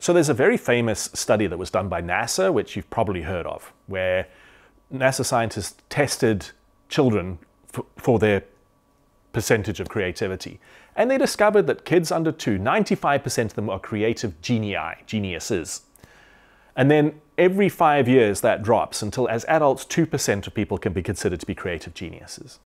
So there's a very famous study that was done by NASA, which you've probably heard of, where NASA scientists tested children for their percentage of creativity. And they discovered that kids under two, 95% of them are creative genii, geniuses. And then every five years that drops until as adults, 2% of people can be considered to be creative geniuses.